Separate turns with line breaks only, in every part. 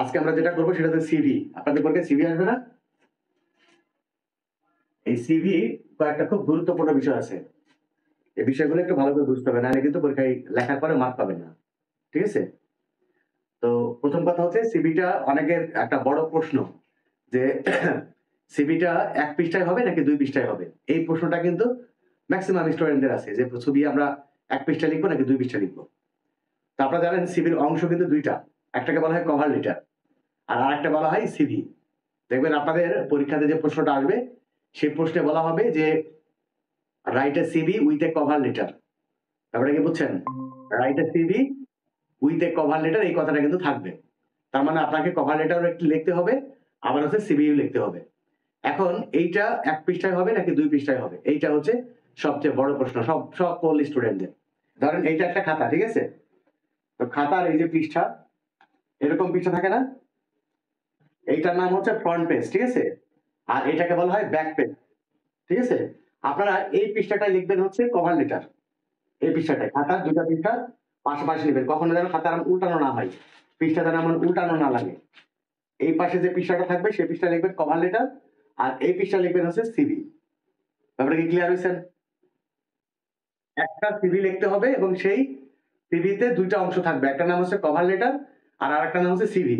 আজকে আমরা যেটা করব সেটা হচ্ছে সিভি আপনাদের পরীক্ষায় সিভি আসবে না? এই সিভি কয়েকটা খুব গুরুত্বপূর্ণ বিষয় আছে। এই বিষয়গুলো একটু ভালো করে বুঝতে হবে, নাহলে কিন্তু পরীক্ষায় লেখার পরে মার্ক পাবেন না। ঠিক আছে? তো প্রথম কথা হচ্ছে সিভিটা অনেকের একটা বড় প্রশ্ন যে সিভিটা এক পৃষ্ঠায় হবে নাকি দুই পৃষ্ঠায় হবে? এই প্রশ্নটা কিন্তু ম্যাক্সিমাম স্টুডেন্টদের আছে যে ছবি আমরা এক পৃষ্ঠা লিখব নাকি দুই পৃষ্ঠা লিখব। তো আপনারা জানেন সিভির অংশ কিন্তু দুইটা। একটাকে বলা হয় কভার লেটার আর আরেকটা বলা হয় সিভি দেখবেন আপনাদের পরীক্ষাতে যে প্রশ্নটা আসবে, সেই প্রশ্নে বলা হবে যে write a CV with a cover letter ব্যাপারটা কি বুঝছেন? Write a CV with a cover letter এই কথাটা কিন্তু থাকবে। তার মানে আপনাকে কভার লেটারও একটু লিখতে হবে, আবার হচ্ছে সিভিও লিখতে হবে। এখন এইটা এক পৃষ্ঠায় হবে নাকি দুই পৃষ্ঠায় হবে? এইটা হচ্ছে সবচেয়ে বড় প্রশ্ন, সব, সকল স্টুডেন্টদের ধরেন এইটা একটা খাতা, ঠিক আছে? তো খাতার এই যে পৃষ্ঠা, এরকম পৃষ্ঠা থাকে না? এইটার নাম হচ্ছে ফ্রন্ট পেজ ঠিক আছে? আর এটাকে বলা হয় ব্যাক পেজ ঠিক আছে? আপনারা এই পৃষ্ঠাটা লিখবেন হচ্ছে কভার লেটার এই পৃষ্ঠাটায়। খাতার দুটা পৃষ্ঠা পাশাপাশি নেবেন। কখনো যেন খাতার উল্টানো না হয় পৃষ্ঠা যেন এমন উল্টানো না লাগে। এই পাশে যে পৃষ্ঠাটা থাকবে, সেই পৃষ্ঠা লিখবেন কভার লেটার আর এই পৃষ্ঠা লিখবেন হচ্ছে সিভি ব্যাপারটা কি ক্লিয়ার হয়েছেন একটা সিভি লিখতে হবে এবং সেই সিভিতে দুইটা অংশ থাকবে। একটা নাম হচ্ছে কভার লেটার আর আরেকটা নাম হচ্ছে সিভি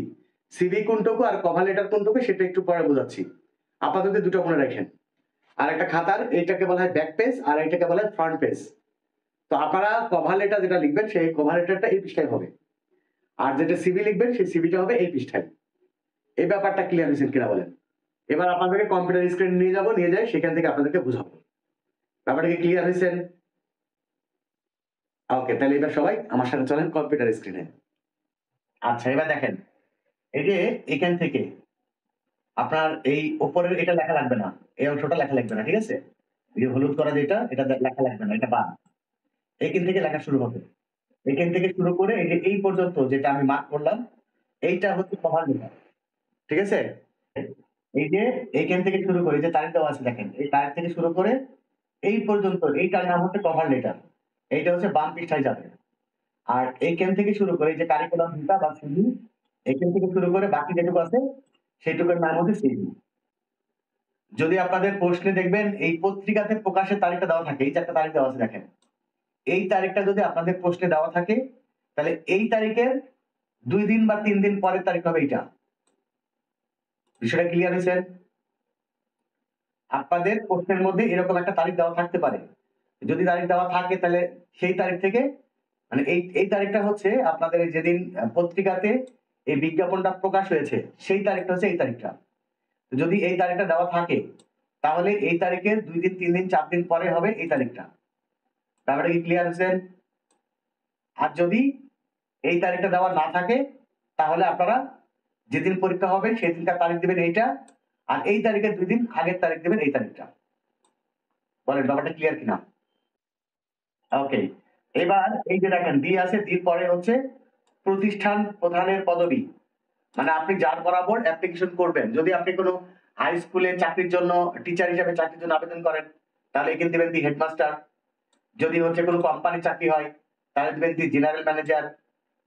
সিভি কোনটুকু আর কভার লেটার কোনটুকু সেটা একটু পরে বোঝাচ্ছি। আপাতত দুটো মনে রাখেন। আর একটা খাতার, এইটাকে বলা হয় ব্যাক পেজ আর এইটাকে বলা হয় ফ্রন্ট পেজ তো আপনারা কভার লেটার যেটা লিখবেন, সেই কভার লেটারটা এই পৃষ্ঠায় হবে। আর যেটা সিভি লিখবেন, সেই সিভিটা হবে এই পৃষ্ঠায়। এই ব্যাপারটা ক্লিয়ার হয়েছেন কিনা বলেন। এবার আপনাদেরকে কম্পিউটার স্ক্রিন নিয়ে যাব, নিয়ে যাই, সেখান থেকে আপনাদেরকে বুঝাবো। ব্যাপারটা কি ক্লিয়ার হয়েছেন ওকে তাহলে এবার সবাই আমার সাথে চলেন কম্পিউটার স্ক্রিনে আচ্ছা এবার দেখেন। এই যে এখান থেকে আপনার এই উপরের এটা লেখা লাগবে না, এই অংশটা লেখা লাগবে না, ঠিক আছে? এই যে হলুদ করা যেটা, এটা লেখা লাগবে না, এটা বাদ। এখান থেকে লেখা শুরু হবে। এখান থেকে শুরু করে এই যে এই পর্যন্ত যেটা আমি মার্ক করলাম, এইটা হচ্ছে কভার লেখা ঠিক আছে? এই যে এইখান থেকে শুরু করে যে তারিখ দেওয়া আছে দেখেন, এই তারিখ থেকে শুরু করে এই পর্যন্ত এইটার নাম হচ্ছে কভার লেটার এইটা হচ্ছে বাম পৃষ্ঠায় যাবে। আর এইখান থেকে শুরু করে এই যে কারিকুলাম বা সিভি এখান থেকে শুরু করে বাকি যেটুকু আছে, সেইটুকুর নাম হচ্ছে সিভি যদি আপনাদের প্রশ্নে দেখবেন, এই পত্রিকাতে প্রকাশের তারিখটা দেওয়া থাকে, এই একটা তারিখ দেওয়া আছে দেখেন। এই তারিখটা যদি আপনাদের প্রশ্নে দেওয়া থাকে, তাহলে এই তারিখের দুই দিন বা তিন দিন পরের তারিখ হবে এইটা। বিষয়টা ক্লিয়ার হয়েছে? আপনাদের প্রশ্নের মধ্যে এরকম একটা তারিখ দেওয়া থাকতে পারে। যদি তারিখ দেওয়া থাকে, তাহলে সেই তারিখ থেকে মানে এই এই তারিখটা হচ্ছে আপনাদের যেদিন পত্রিকাতে এই বিজ্ঞাপনটা প্রকাশ হয়েছে, সেই তারিখটা হচ্ছে এই তারিখটা। যদি এই তারিখটা দেওয়া থাকে, তাহলে এই তারিখের দুই দিন, তিন দিন, চার দিন পরে হবে এই তারিখটা। তারপরে কি ক্লিয়ার হয়েছেন আর যদি এই তারিখটা দেওয়া না থাকে, তাহলে আপনারা যেদিন পরীক্ষা হবে, সেই দিনকার তারিখ দেবেন এইটা, আর এই তারিখের দুই দিন আগের তারিখ দেবেন এই তারিখটা। বলেন, ব্যাপারটা ক্লিয়ার কিনা? ওকে এবার এই যে দেখেন ডি আছে ডির পরে হচ্ছে প্রতিষ্ঠান প্রধানের পদবি। মানে আপনি যার বরাবর অ্যাপ্লিকেশন করবেন। যদি আপনি কোনো হাই স্কুলে চাকরির জন্য টিচার হিসেবে চাকরির জন্য আবেদন করেন, তাহলে এখানে দেবেন দি হেডমাস্টার যদি হচ্ছে কোনো কোম্পানির চাকরি হয়, তাহলে দিবেন দি জেনারেল ম্যানেজার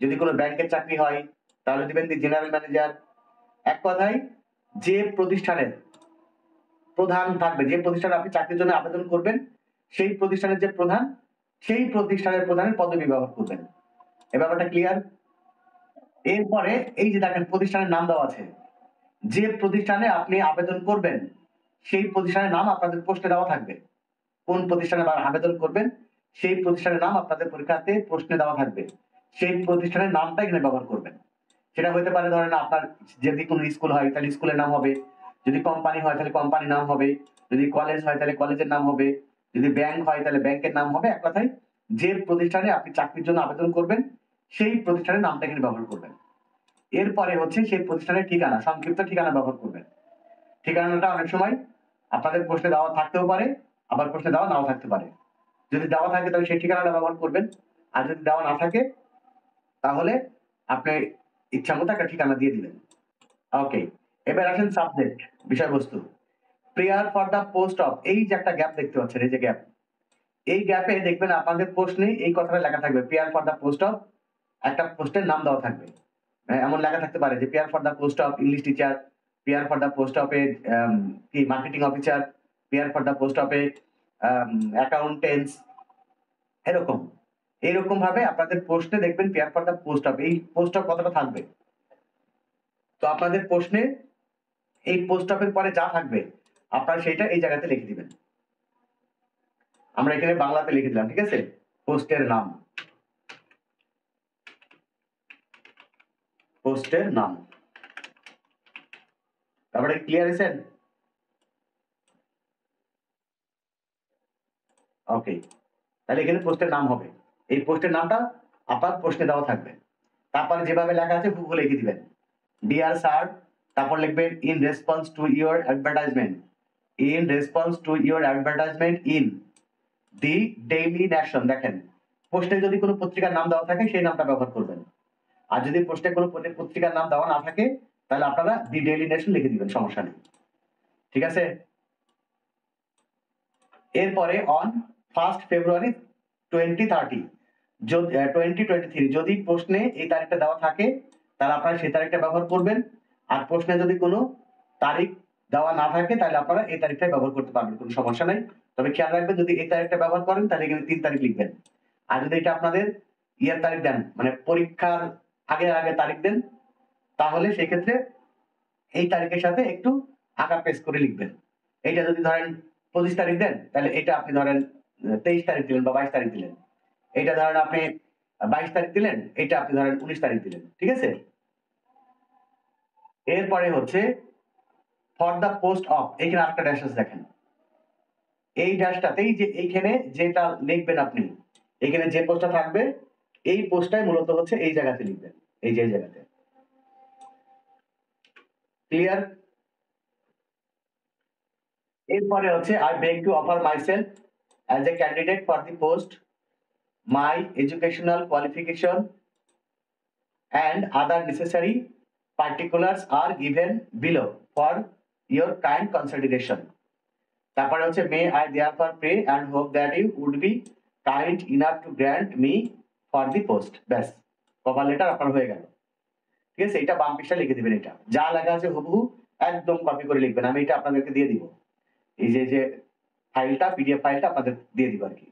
যদি কোনো ব্যাংকের চাকরি হয়, তাহলে দিবেন দি জেনারেল ম্যানেজার এক কথায়, যে প্রতিষ্ঠানের প্রধান থাকবে, যে প্রতিষ্ঠানে আপনি চাকরির জন্য আবেদন করবেন, সেই প্রতিষ্ঠানের যে প্রধান, সেই প্রতিষ্ঠানের প্রধানের পদবি ব্যবহার করবেন। এ ব্যাপারটা ক্লিয়ার এরপরে এই যে দেখেন প্রতিষ্ঠানের নাম দেওয়া আছে, যে প্রতিষ্ঠানে আপনি আবেদন করবেন, সেই প্রতিষ্ঠানের নাম আপনাদের পোস্টে দেওয়া থাকবে। কোন প্রতিষ্ঠানে আবেদন করবেন, সেই প্রতিষ্ঠানের নাম আপনাদের পরীক্ষাতে প্রশ্নে দেওয়া থাকবে। সেই প্রতিষ্ঠানের নামটা এখানে ব্যবহার করবেন। সেটা হতে পারে ধরেন আপনার যদি কোনো স্কুল হয়, তাহলে স্কুলের নাম হবে। যদি কোম্পানি হয়, তাহলে কোম্পানির নাম হবে। যদি কলেজ হয়, তাহলে কলেজের নাম হবে। যদি ব্যাংক হয়, তাহলে ব্যাংকের নাম হবে। এক কথায় যে প্রতিষ্ঠানে আপনি চাকরির জন্য আবেদন করবেন সেই প্রতিষ্ঠানের নামটা এখানে ব্যবহার করবেন। এরপরে হচ্ছে সেই প্রতিষ্ঠানের ঠিকানা, সংক্ষিপ্ত ঠিকানা ব্যবহার করবেন। ঠিকানাটা অনেক সময় আপনাদের প্রশ্নে দেওয়া থাকতেও পারে, আবার প্রশ্নে দেওয়া নাও থাকতে পারে। যদি দেওয়া থাকে তাহলে সেই ঠিকানাটা ব্যবহার করবেন। আর যদি দেওয়া না থাকে, তাহলে আপনি ইচ্ছা মতো একটা ঠিকানা দিয়ে দিবেন। ওকে, এবার আসেন সাবজেক্ট বিষয়বস্তু। Prayer for the post of এই যে একটা গ্যাপ দেখতে পাচ্ছেন, এই যে গ্যাপ এই গ্যাপে দেখবেন আপনাদের প্রশ্নে এই কথাটা লেখা থাকবে prayer for the post of একটা পোস্টের নাম দেওয়া থাকবে। এমন লেখা থাকতে পারে যে prayer for the post of English teacher prayer for the post of a কি marketing officer prayer for the post of a accountants এরকম। এইরকম ভাবে আপনাদের পোস্টে দেখবেন prayer for the post of এই পোস্ট অফ কতটা থাকবে? তো আপনাদের প্রশ্নে এই পোস্ট অফের পরে যা থাকবে, আপনারা সেইটা এই জায়গাতে লিখে দিবেন। আমরা এখানে বাংলাতে লিখে দিলাম, ঠিক আছে? পোস্টের নাম। পোস্টের নাম। তারপরে ক্লিয়ার হয়েছেন ওকে তাহলে এখানে পোস্টের নাম হবে। এই পোস্টের নামটা আপনার প্রশ্নে দেওয়া থাকবে। তারপরে যেভাবে লেখা আছে হুবহু লিখে দিবেন। ডিয়ার স্যার তারপর লিখবেন in response to your advertisement in response to your advertisement in the daily nation দেখেন, পোস্টে যদি কোনো পত্রিকার নাম দেওয়া থাকে, সেই নামটা ব্যবহার করবেন। আর যদি পোস্টে কোনো পত্রি- পত্রিকার নাম দেওয়া না থাকে, তাহলে আপনারা দি ডেইলি নেশন লিখে দিবেন, সমস্যা নেই। ঠিক আছে? এরপরে on first February twenty thirty twenty twenty three যদি প্রশ্নে এই তারিখটা দেওয়া থাকে, তাহলে আপনারা সেই তারিখটা ব্যবহার করবেন। আর প্রশ্নে যদি কোনো তারিখ দেওয়া না থাকে, তাহলে আপনারা এই তারিখটা ব্যবহার করতে পারবেন, কোনো সমস্যা নাই। তবে খেয়াল রাখবেন, যদি এই তারিখটা ব্যবহার করেন, তাহলে এখানে তিন তারিখ লিখবেন। আর যদি এটা আপনাদের ইয়ার তারিখ দেন মানে পরীক্ষার আগে আগে তারিখ দেন, তাহলে সেই ক্ষেত্রে এই তারিখের সাথে একটু আঁকা পেস করে লিখবেন। এইটা যদি ধরেন পঁচিশ তারিখ দেন, তাহলে এটা আপনি ধরেন তেইশ তারিখ দিলেন বা বাইশ তারিখ দিলেন। এইটা ধরেন আপনি বাইশ তারিখ দিলেন, এটা আপনি ধরেন উনিশ তারিখ দিলেন, ঠিক আছে? এরপরে হচ্ছে ফর দ্য পোস্ট অফ এখানে আরেকটা ড্যাশ আছে দেখেন। এই ড্যাশটাতেই যে এইখানে যেটা লিখবেন আপনি এখানে যে পোস্টটা থাকবে, এই পোস্টটাই মূলত হচ্ছে এই জায়গাতে লিখবেন। এই যে জায়গাতে। ক্লিয়ার এরপরে হচ্ছে I beg to offer myself as a candidate for the post my educational qualification and other necessary particulars are given below for your kind consideration. তারপরে হচ্ছে may I therefore pray and hope that you would be kind enough to grant me for the post ব্যাস। Cover letter আপনার হয়ে গেল। ঠিক আছে? এটা বাম পৃষ্ঠা লিখে দিবেন এটা। যা লেখা আছে হুবহু একদম কপি করে লিখবেন। আমি এটা আপনাদেরকে দিয়ে দিব। এই যে যে ফাইলটা পিডিএফ ফাইলটা আপনাদের দিয়ে দিব আর কি।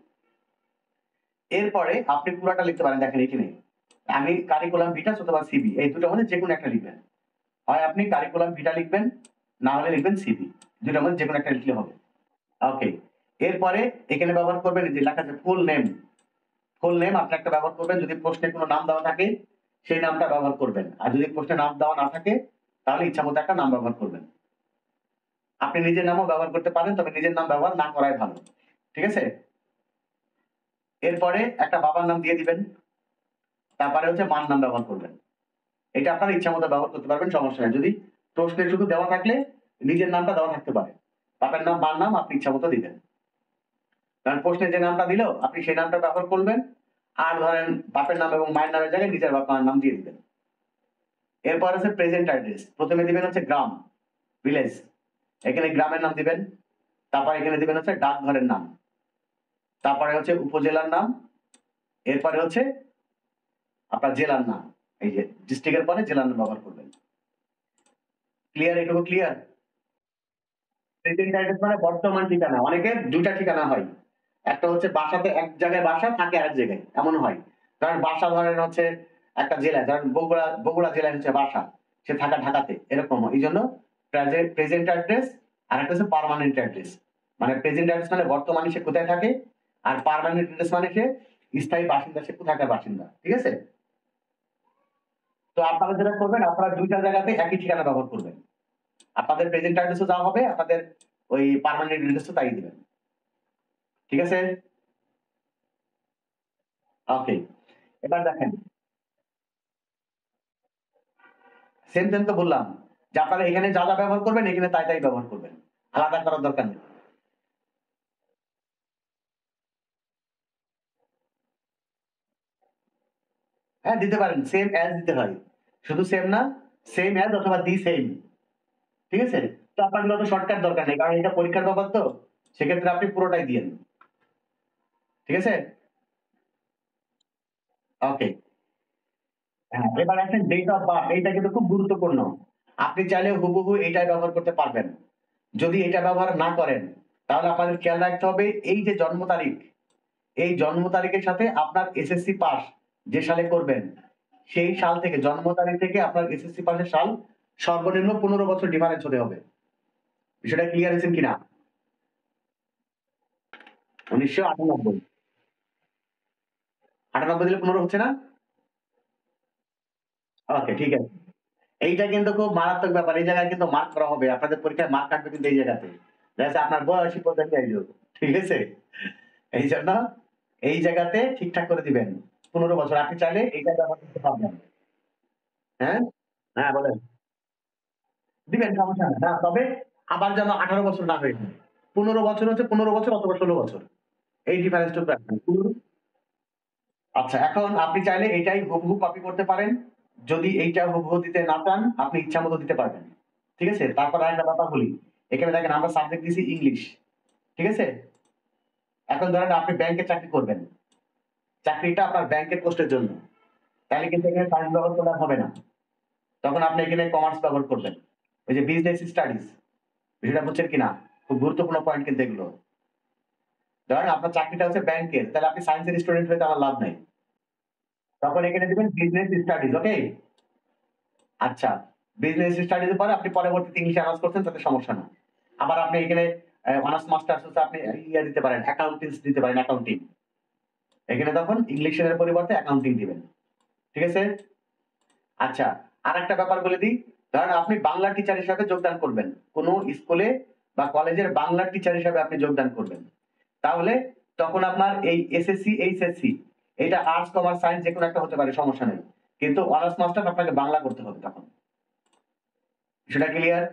এরপরে আপনি পুরাটা লিখতে পারেন। দেখেন এখানে। আমি কারিকুলাম ভিটা অথবা সিবি এই দুটোর মধ্যে যে কোনো একটা লিখবেন। হয় আপনি কারিকুলাম ভিটা লিখবেন, না হলে লিখবেন সিবি দুটোর মধ্যে যে কোনো একটা লিখলে হবে। ওকে এরপরে এখানে ব্যবহার করবেন যে লেখা আছে ফুল নেম ফুল নেম আপনি একটা ব্যবহার করবেন, যদি প্রশ্নে কোনো নাম দেওয়া থাকে, সেই নামটা ব্যবহার করবেন। আর যদি প্রশ্নে নাম দেওয়া না থাকে, তাহলে ইচ্ছা মতো একটা নাম ব্যবহার করবেন। আপনি নিজের নামও ব্যবহার করতে পারেন, তবে নিজের নাম ব্যবহার না করাই ভালো। ঠিক আছে? এরপরে একটা বাবার নাম দিয়ে দিবেন, তারপরে হচ্ছে মান নাম ব্যবহার করবেন। এটা আপনার ইচ্ছা মতো ব্যবহার করতে পারবেন, সমস্যা নেই। যদি প্রশ্নে শুধু দেওয়া থাকলে, নিজের নামটা দেওয়া থাকতে পারে। বাপের নাম বার নাম আপনি ইচ্ছা মতো দিবেন। কারণ প্রশ্নে যে নামটা দিল, আপনি সেই নামটা ব্যবহার করবেন। আর ধরেন বাপের নাম এবং মায়ের নামের জায়গায় নিজের বাপ মায়ের নাম দিয়ে দিবেন। এরপর আছে প্রেজেন্ট অ্যাড্রেস প্রথমে দিবেন হচ্ছে গ্রাম ভিলেজ এখানে গ্রামের নাম দিবেন, তারপর এখানে দিবেন হচ্ছে ডাকঘরের নাম। তারপরে হচ্ছে উপজেলার নাম, এরপরে হচ্ছে আপনার জেলার নাম। এই যে ডিস্ট্রিক্টের পরে জেলার নাম ব্যবহার করবেন। ক্লিয়ার এটুকু ক্লিয়ার প্রেজেন্ট অ্যাড্রেস মানে বর্তমান ঠিকানা। অনেকের দুইটা ঠিকানা হয়। একটা হচ্ছে বাসাতে এক জায়গায় বাসা, থাকে আরেক জায়গায়। এমন হয়। ধরেন বাসা ধরেন হচ্ছে একটা জেলায়, ধরেন বগুড়া বগুড়া জেলায় হচ্ছে বাসা। সে থাকা ঢাকাতে, এরকম এই জন্য প্রেজেন্ট অ্যাড্রেস আর একটা হচ্ছে পার্মানেন্ট অ্যাড্রেস মানে প্রেজেন্ট অ্যাড্রেস মানে বর্তমানে সে কোথায় থাকে আর পারমানেন্ট অ্যাড্রেস মানে সে স্থায়ী বাসিন্দা, সে কোথাকার বাসিন্দা। ঠিক আছে? তো আপনারা যেটা করবেন, আপনারা দুইটা জায়গাতে একই ঠিকানা ব্যবহার করবেন। আপনাদের প্রেজেন্ট অ্যাড্রেসও যা হবে, আপনাদের ওই পার্মানেন্ট অ্যাড্রেসও তাই দিবেন। ঠিক আছে? ওকে এবার দেখেন। সেম সেম তো বললাম। যে আপনারা এখানে যা যা ব্যবহার করবেন, এখানে তাই তাই ব্যবহার করবেন। আলাদা করার দরকার নেই। হ্যাঁ দিতে পারেন। সেম অ্যাজ দিতে হয়। শুধু সেম না সেম অ্যাজ অথবা দি সেম ঠিক আছে? তো আপনার শর্টকাট দরকার নেই, কারণ এটা পরীক্ষার ব্যাপার তো। সেক্ষেত্রে আপনি পুরোটাই দিয়েন ঠিক আছে? ওকে হ্যাঁ এবার আসেন ডেট অফ বার্থ এইটা কিন্তু খুব গুরুত্বপূর্ণ। আপনি চাইলে হুবহু এটাই ব্যবহার করতে পারবেন। যদি এটা ব্যবহার না করেন, তাহলে আপনাদের খেয়াল রাখতে হবে, এই যে জন্ম তারিখ, এই জন্ম তারিখের সাথে আপনার এসএসসি পাস যে সালে করবেন, সেই সাল থেকে, জন্ম তারিখ থেকে আপনার এসএসসি পাসের সাল সর্বনিম্ন পনেরো বছর ডিফারেন্স হতে হবে। বিষয়টা ক্লিয়ার হয়েছেন কিনা? উনিশশো আটানব্বই। আটানব্বই দিলে পনেরো হচ্ছে না? ওকে ঠিক আছে। এইটা কিন্তু খুব মারাত্মক ব্যাপার। এই জায়গায় কিন্তু মার্ক করা হবে। আপনাদের পরীক্ষায় মার্ক কাটবে কিন্তু এই জায়গাতে। দেখা আপনার বয়সী ঠিক আছে? এই জন্য এই জায়গাতে ঠিকঠাক করে দিবেন। পনেরো বছর। আপনি চাইলে এইটা ব্যবহার হ্যাঁ? হ্যাঁ বলেন। দিবেন, সমস্যা না, তবে আবার যেন আঠারো বছর না হয়ে যায়। পনেরো বছর হচ্ছে পনেরো বছর অথবা ষোলো বছর। এই ডিফারেন্সটুকু রাখবেন। আচ্ছা এখন আপনি চাইলে এটাই হুবহু কপি করতে পারেন। যদি এইটা হুবহু দিতে না চান, আপনি ইচ্ছা মতো দিতে পারবেন। ঠিক আছে? তারপর আরেকটা কথা বলি। এখানে দেখেন আমরা সাবজেক্ট দিছি ইংলিশ ঠিক আছে? এখন ধরেন আপনি ব্যাংকে চাকরি করবেন। চাকরিটা আপনার ব্যাংকের পোস্টের জন্য। তাহলে কিন্তু এখানে সায়েন্স ব্যবহার করলে হবে না। তখন আপনি এখানে কমার্স ব্যবহার করবেন। ওই যে বিজনেস স্টাডিজ বিষয়টা বুঝছেন কিনা? খুব গুরুত্বপূর্ণ পয়েন্ট কিন্তু এগুলো। ধরেন আপনার চাকরিটা হচ্ছে ব্যাংকের তাহলে আপনি সায়েন্সের স্টুডেন্ট হয়ে আমার লাভ নাই। তখন এখানে দিবেন বিজনেস স্টাডিজ ওকে আচ্ছা বিজনেস স্টাডিজ পরে আপনি পরবর্তীতে ইংলিশে অনার্স করছেন, তাতে সমস্যা না আবার আপনি এখানে অনার্স মাস্টার্স হচ্ছে আপনি ইয়ে দিতে পারেন অ্যাকাউন্টিংস দিতে পারেন অ্যাকাউন্টিং এখানে তখন ইংলিশের পরিবর্তে অ্যাকাউন্টিং দিবেন। ঠিক আছে? আচ্ছা আর একটা ব্যাপার বলে দিই। ধরেন আপনি বাংলা টিচার হিসাবে যোগদান করবেন। কোনো স্কুলে বা কলেজের বাংলা টিচার হিসাবে আপনি যোগদান করবেন। তাহলে তখন আপনার এই এসএসসি এইচএসসি এটা আর্টস কমার্স সায়েন্স যে কোনো একটা হতে পারে, সমস্যা নেই। কিন্তু অনার্স মাস্টার আপনাকে বাংলা করতে হবে তখন। সেটা ক্লিয়ার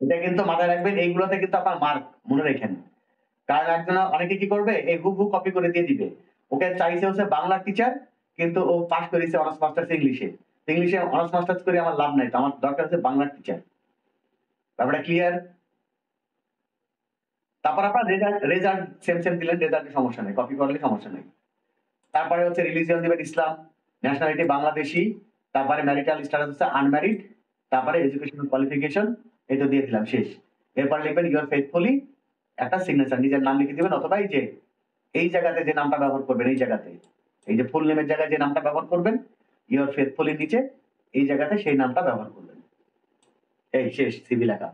এটা কিন্তু মাথায় রাখবেন, এইগুলোতে কিন্তু আপনার মার্ক মনে রেখেন। কারণ একজন অনেকে কি করবে, এই হুবহু কপি করে দিয়ে দিবে। ওকে চাইছে হচ্ছে বাংলা টিচার কিন্তু ও পাস করেছে অনার্স মাস্টার্স ইংলিশে ইংলিশে অনার্স মাস্টার্স করে আমার লাভ নাই, তো আমার দরকার হচ্ছে বাংলা টিচার ব্যাপারটা ক্লিয়ার তারপর আপনার রেজাল্ট রেজাল্ট সেম সেম দিলেন রেজাল্টের সমস্যা নেই কপি করলে সমস্যা নেই। তারপরে হচ্ছে রিলিজিয়ন দিবেন ইসলাম ন্যাশনালিটি বাংলাদেশি, তারপরে ম্যারিটাল স্ট্যাটাস হচ্ছে আনম্যারিড তারপরে এডুকেশনাল কোয়ালিফিকেশন তো দিয়ে দিলাম, শেষ। এরপর লিখবেন ইউর ফেথফুলি একটা সিগনেচার নিজের নাম লিখে দিবেন, অথবা এই যে, এই জায়গাতে যে নামটা ব্যবহার করবেন, এই জায়গাতে। এই যে ফুল নেমের জায়গায় যে নামটা ব্যবহার করবেন ইউর ফেথফুলির নিচে, এই জায়গাতে সেই নামটা ব্যবহার করবেন। এই শেষ সিভি লেখা।